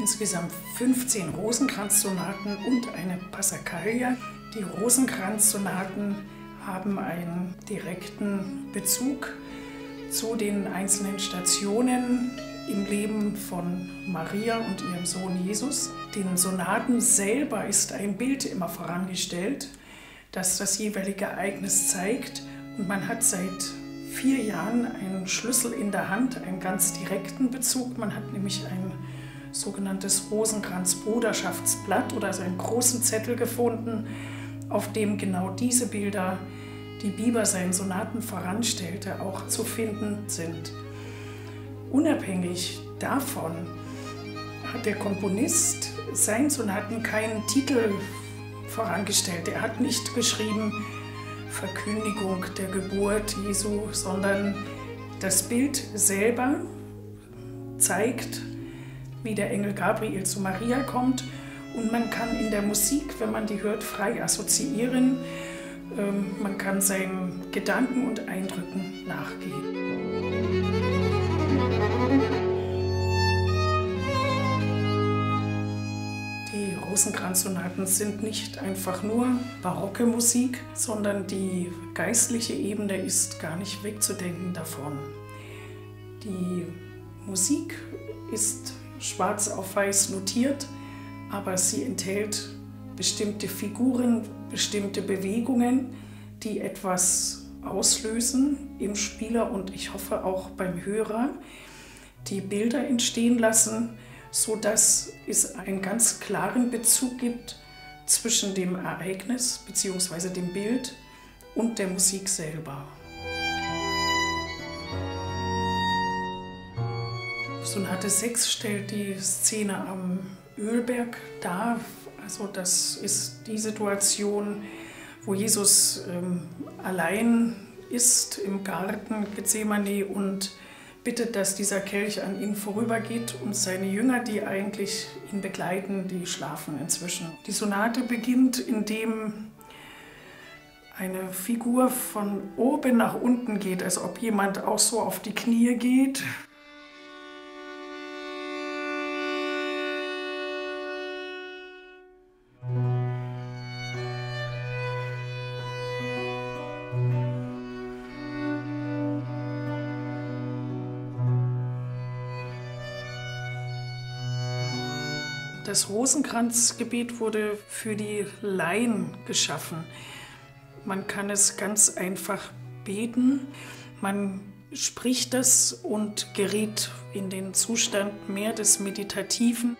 insgesamt 15 Rosenkranzsonaten und eine Passacaglia. Die Rosenkranzsonaten haben einen direkten Bezug zu den einzelnen Stationen im Leben von Maria und ihrem Sohn Jesus. Den Sonaten selber ist ein Bild immer vorangestellt, das das jeweilige Ereignis zeigt. Und man hat seit vier Jahren einen Schlüssel in der Hand, einen ganz direkten Bezug. Man hat nämlich ein sogenanntes Rosenkranz-Bruderschaftsblatt oder also einen großen Zettel gefunden, auf dem genau diese Bilder, die Bieber seinen Sonaten voranstellte, auch zu finden sind. Unabhängig davon hat der Komponist seinen Sonaten keinen Titel vorangestellt. Er hat nicht geschrieben Verkündigung der Geburt Jesu, sondern das Bild selber zeigt, wie der Engel Gabriel zu Maria kommt und man kann in der Musik, wenn man die hört, frei assoziieren. Ähm, man kann seinen Gedanken und Eindrücken nachgehen. Die Rosenkranzsonaten sind nicht einfach nur barocke Musik, sondern die geistliche Ebene ist gar nicht wegzudenken davon. Die Musik ist schwarz auf weiß notiert, aber sie enthält bestimmte Figuren, bestimmte Bewegungen, die etwas auslösen im Spieler und ich hoffe auch beim Hörer, die Bilder entstehen lassen, so dass es einen ganz klaren Bezug gibt zwischen dem Ereignis bzw. dem Bild und der Musik selber. Sonate 6 stellt die Szene am Ölberg dar. Also das ist die Situation, wo Jesus ähm, allein ist im Garten Gethsemane und bittet, dass dieser Kelch an ihn vorübergeht und seine Jünger, die eigentlich ihn begleiten, die schlafen inzwischen. Die Sonate beginnt, indem eine Figur von oben nach unten geht, als ob jemand auch so auf die Knie geht. Das Rosenkranzgebet wurde für die Laien geschaffen. Man kann es ganz einfach beten. Man spricht das und gerät in den Zustand mehr des Meditativen.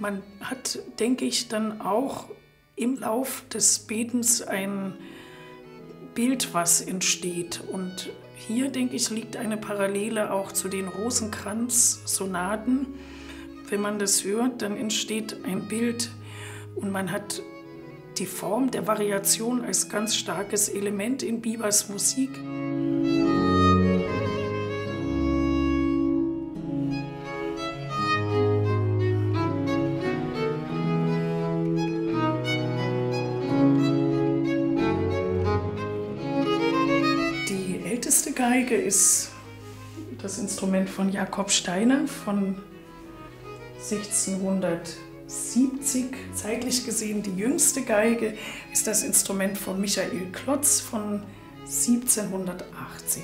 Man hat, denke ich, dann auch im Lauf des Betens ein Bild, was entsteht. Und hier, denke ich, liegt eine Parallele auch zu den Rosenkranz-Sonaten wenn man das hört, dann entsteht ein Bild und man hat die Form der Variation als ganz starkes Element in Bibers Musik. Die älteste Geige ist das Instrument von Jakob Steiner von 1670. Zeitlich gesehen die jüngste Geige ist das Instrument von Michael Klotz von 1780.